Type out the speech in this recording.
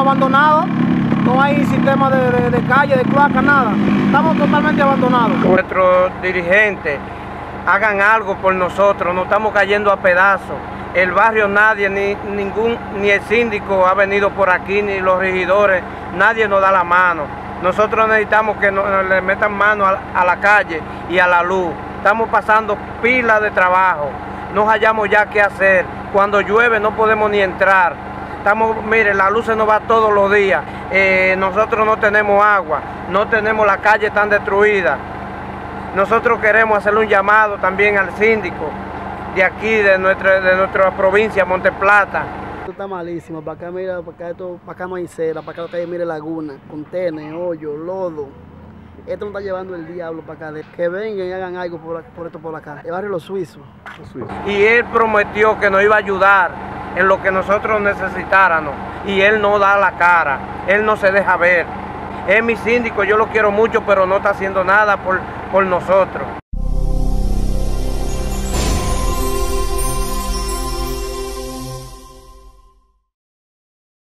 abandonados, no hay sistema de calle, de cloaca, nada. Estamos totalmente abandonados. Nuestros dirigentes hagan algo por nosotros, nos estamos cayendo a pedazos. El barrio nadie, ni ningún, ni el síndico ha venido por aquí, ni los regidores, nadie nos da la mano. Nosotros necesitamos que nos, le metan mano a, a la calle y a la luz. Estamos pasando pilas de trabajo, no hallamos ya qué hacer. Cuando llueve no podemos ni entrar. Estamos, mire, la luz se nos va todos los días. Eh, nosotros no tenemos agua, no tenemos la calle tan destruida. Nosotros queremos hacerle un llamado también al síndico de aquí, de nuestra, de nuestra provincia, Monteplata. Esto está malísimo, para acá mira, para acá, esto, para acá no hay cera, para acá calle mire laguna, contenes, hoyo, lodo. Esto nos está llevando el diablo para acá. de- Que vengan y hagan algo por, por esto por acá. El barrio Los Suizos. Y él prometió que nos iba a ayudar en lo que nosotros necesitáramos. Y él no da la cara, él no se deja ver. Es mi síndico, yo lo quiero mucho, pero no está haciendo nada por, por nosotros.